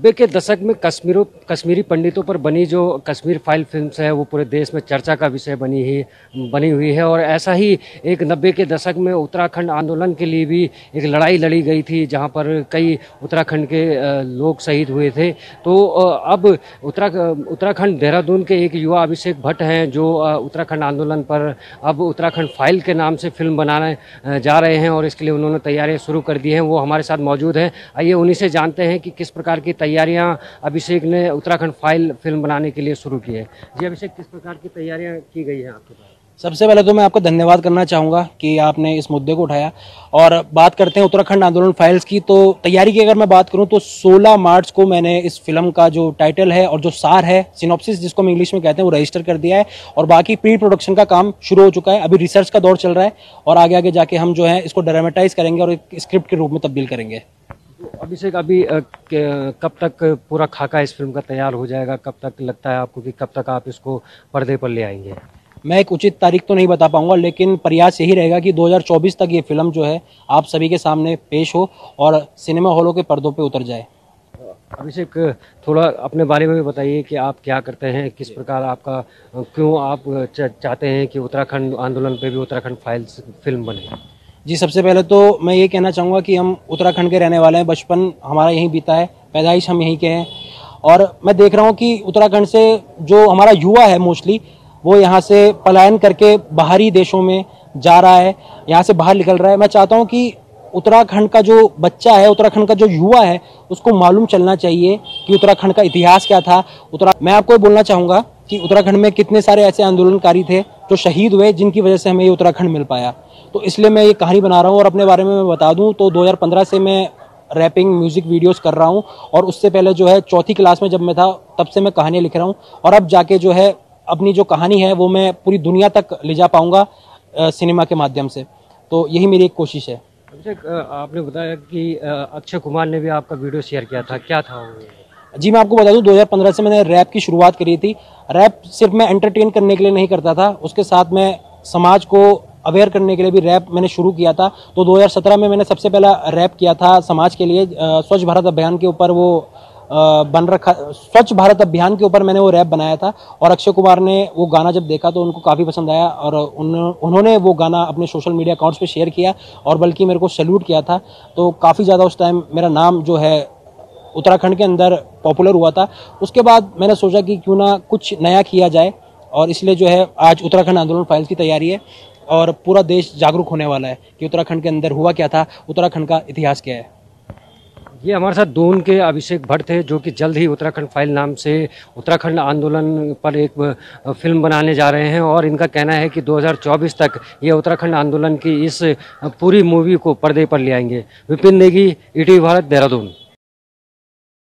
नब्बे के दशक में कश्मीरों, कश्मीरी पंडितों पर बनी जो कश्मीर फ़ाइल फ़िल्म है, वो पूरे देश में चर्चा का विषय बनी ही, बनी हुई है। और ऐसा ही एक नब्बे के दशक में उत्तराखंड आंदोलन के लिए भी एक लड़ाई लड़ी गई थी, जहाँ पर कई उत्तराखंड के लोग शहीद हुए थे। तो अब उत्तरा, उत्तराखंड देहरादून के एक युवा अभिषेक भट्ट हैं, जो उत्तराखंड आंदोलन पर अब उत्तराखंड फ़ाइल के नाम से फ़िल्म बनाने जा रहे हैं और इसके लिए उन्होंने तैयारियाँ शुरू कर दी हैं। वो हमारे साथ मौजूद हैं। आइए उन्हीं से जानते हैं कि किस प्रकार की तैयारियाँ अभिषेक ने उत्तराखंड फ़ाइल फ़िल्म बनाने के लिए शुरू की है। जी अभिषेक, किस प्रकार की तैयारियाँ की गई हैं आपके पास? सबसे पहले तो मैं आपको धन्यवाद करना चाहूँगा कि आपने इस मुद्दे को उठाया। और बात करते हैं उत्तराखंड आंदोलन फाइल्स की तो तैयारी की अगर मैं बात करूँ तो 16 मार्च को मैंने इस फ़िल्म का जो टाइटल है और जो सार है सिनॉप्सिस जिसको हम इंग्लिश में कहते हैं, वो रजिस्टर कर दिया है। और बाकी प्री प्रोडक्शन का काम शुरू हो चुका है। अभी रिसर्च का दौर चल रहा है और आगे आगे जाके हम जो है इसको ड्रामेटाइज करेंगे और एक स्क्रिप्ट के रूप में तब्दील करेंगे। अभिषेक अभी कब तक पूरा खाका इस फ़िल्म का तैयार हो जाएगा? कब तक लगता है आपको कि कब तक आप इसको पर्दे पर ले आएँगे? मैं एक उचित तारीख तो नहीं बता पाऊँगा लेकिन प्रयास यही रहेगा कि 2024 तक ये फ़िल्म जो है आप सभी के सामने पेश हो और सिनेमा हॉलों के पर्दों पे उतर जाए। अभिषेक थोड़ा अपने बारे में भी बताइए कि आप क्या करते हैं किस प्रकार आपका क्यों आप चाहते हैं कि उत्तराखंड आंदोलन पे भी उत्तराखंड फाइल्स फ़िल्म बने? जी, सबसे पहले तो मैं ये कहना चाहूँगा कि हम उत्तराखंड के रहने वाले हैं। बचपन हमारा यहीं बीता है, पैदाइश हम यहीं के हैं। और मैं देख रहा हूँ कि उत्तराखंड से जो हमारा युवा है मोस्टली वो यहाँ से पलायन करके बाहरी देशों में जा रहा है, यहाँ से बाहर निकल रहा है। मैं चाहता हूँ कि उत्तराखंड का जो बच्चा है, उत्तराखंड का जो युवा है, उसको मालूम चलना चाहिए कि उत्तराखंड का इतिहास क्या था। उत्तरा मैं आपको बोलना चाहूँगा कि उत्तराखंड में कितने सारे ऐसे आंदोलनकारी थे जो शहीद हुए, जिनकी वजह से हमें ये उत्तराखंड मिल पाया। तो इसलिए मैं ये कहानी बना रहा हूँ और अपने बारे में मैं बता दूँ। तो 2015 से मैं रैपिंग म्यूज़िक वीडियोस कर रहा हूँ और उससे पहले जो है चौथी क्लास में जब मैं था, तब से मैं कहानियाँ लिख रहा हूँ और अब जाके जो है अपनी जो कहानी है, वो मैं पूरी दुनिया तक ले जा पाऊँगा सिनेमा के माध्यम से। तो यही मेरी एक कोशिश है। अभिषेक आपने बताया कि अक्षय कुमार ने भी आपका वीडियो शेयर किया था। क्या था जी मैं आपको बता दूँ 2015 से मैंने रैप की शुरुआत करी थी। रैप सिर्फ़ मैं एंटरटेन करने के लिए नहीं करता था उसके साथ मैं समाज को अवेयर करने के लिए भी रैप मैंने शुरू किया था। तो 2017 में मैंने सबसे पहला रैप किया था समाज के लिए स्वच्छ भारत अभियान के ऊपर वो बन रखा स्वच्छ भारत अभियान के ऊपर मैंने वो रैप बनाया था। और अक्षय कुमार ने वो गाना जब देखा तो उनको काफ़ी पसंद आया और उन, उन्होंने वो गाना अपने सोशल मीडिया अकाउंट्स पे शेयर किया और बल्कि मेरे को सल्यूट किया था। तो काफ़ी ज़्यादा उस टाइम मेरा नाम जो है उत्तराखंड के अंदर पॉपुलर हुआ था। उसके बाद मैंने सोचा कि क्यों ना कुछ नया किया जाए और इसलिए जो है आज उत्तराखंड आंदोलन फाइल्स की तैयारी है और पूरा देश जागरूक होने वाला है कि उत्तराखंड के अंदर हुआ क्या था, उत्तराखंड का इतिहास क्या है। ये हमारे साथ दून के अभिषेक भट्ट थे जो कि जल्द ही उत्तराखंड फ़ाइल नाम से उत्तराखंड आंदोलन पर एक फ़िल्म बनाने जा रहे हैं और इनका कहना है कि 2024 तक ये उत्तराखंड आंदोलन की इस पूरी मूवी को पर्दे पर ले आएँगे। विपिन नेगी ई भारत, देहरादून।